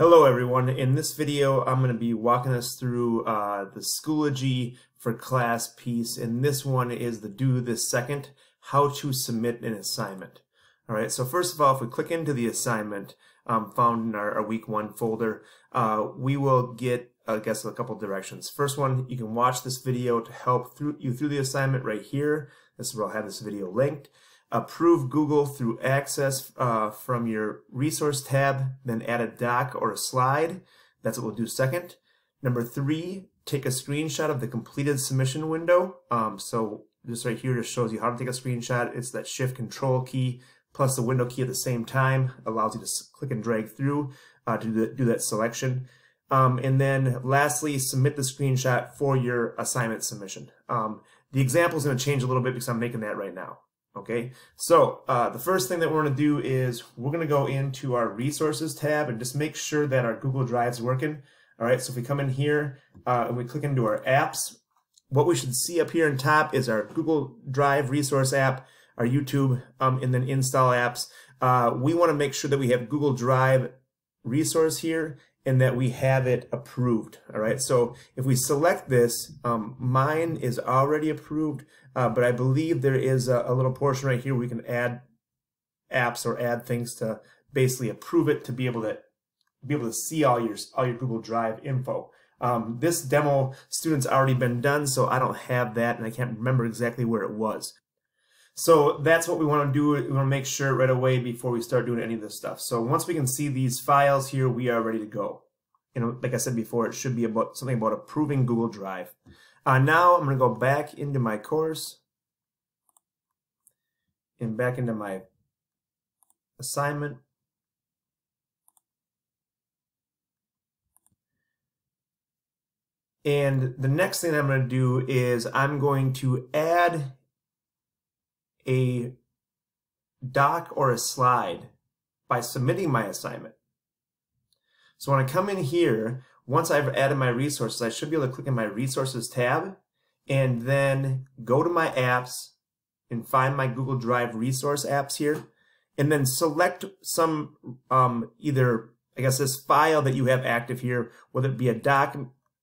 Hello everyone, in this video I'm going to be walking us through uh, the Schoology for Class piece and this one is the do this second, how to submit an assignment. Alright, so first of all if we click into the assignment um, found in our, our, week one folder, uh, we will get I guess a couple directions. First one, you can watch this video to help through, you through the assignment right here. This is where I'll have this video linked approve Google through access uh, from your resource tab, then add a doc or a slide. That's what we'll do second. Number three, take a screenshot of the completed submission window. Um, so this right here just shows you how to take a screenshot. It's that shift control key plus the window key at the same time. Allows you to click and drag through uh, to do that, do that selection. Um, and then lastly, submit the screenshot for your assignment submission. Um, the example is going to change a little bit because I'm making that right now. Okay, so uh, the first thing that we're going to do is we're going to go into our resources tab and just make sure that our Google Drive's working. All right, so if we come in here uh, and we click into our apps, what we should see up here on top is our Google Drive resource app, our YouTube, um, and then install apps. Uh, we want to make sure that we have Google Drive resource here and that we have it approved. All right, so if we select this, um, mine is already approved, uh, but I believe there is a, a, little portion right here we can add apps or add things to basically approve it to be able to be able to see all your all your Google Drive info. Um, this demo student's already been done, so I don't have that, and I can't remember exactly where it was. So that's what we want to do. We want to make sure right away before we start doing any of this stuff. So once we can see these files here, we are ready to go. You know, like I said before, it should be about something about approving Google Drive. Uh, now I'm going to go back into my course and back into my assignment. And the next thing I'm going to do is I'm going to add a doc or a slide by submitting my assignment. So when I come in here, once I've added my resources, I should be able to click in my resources tab and then go to my apps and find my Google Drive resource apps here and then select some um, either, I guess, this file that you have active here, whether it be a doc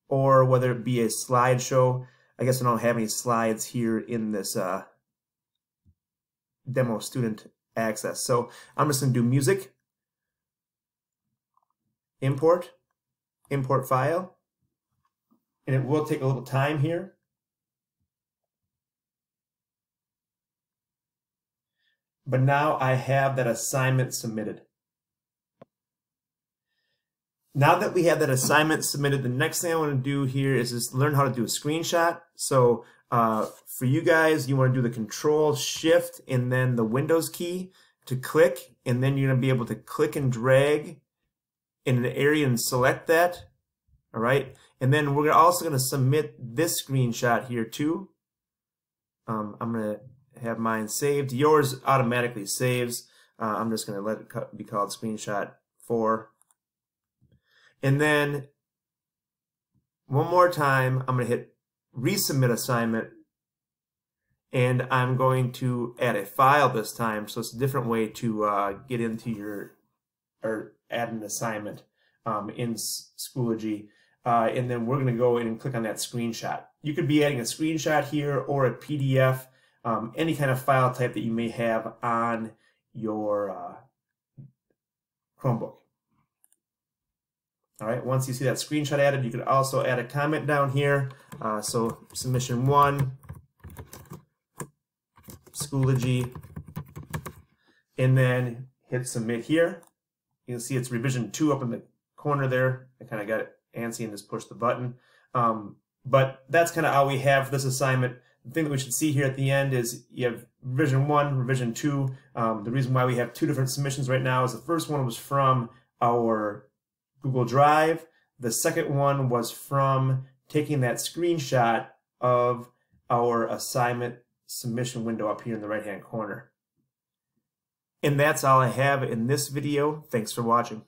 or whether it be a slideshow. I guess I don't have any slides here in this uh, demo student access. So I'm just going to do music, import, import file, and it will take a little time here. But now I have that assignment submitted. Now that we have that assignment submitted, the next thing I want to do here is just learn how to do a screenshot. So uh, for you guys, you want to do the control shift and then the Windows key to click, and then you're going to be able to click and drag in an area and select that. All right. And then we're also going to submit this screenshot here too. Um, I'm going to have mine saved. Yours automatically saves. Uh, I'm just going to let it be called screenshot 4. And then one more time, I'm going to hit resubmit assignment and I'm going to add a file this time so it's a different way to uh, get into your or add an assignment um, in Schoology uh, and then we're going to go in and click on that screenshot. You could be adding a screenshot here or a PDF, um, any kind of file type that you may have on your uh, Chromebook. All right, once you see that screenshot added, you could also add a comment down here. Uh, so submission one, Schoology, and then hit submit here. You can see it's revision two up in the corner there. I kind of got antsy and just pushed the button. Um, but that's kind of all we have for this assignment. The thing that we should see here at the end is you have revision one, revision two. Um, the reason why we have two different submissions right now is the first one was from our Google Drive. The second one was from taking that screenshot of our assignment submission window up here in the right hand corner. And that's all I have in this video. Thanks for watching.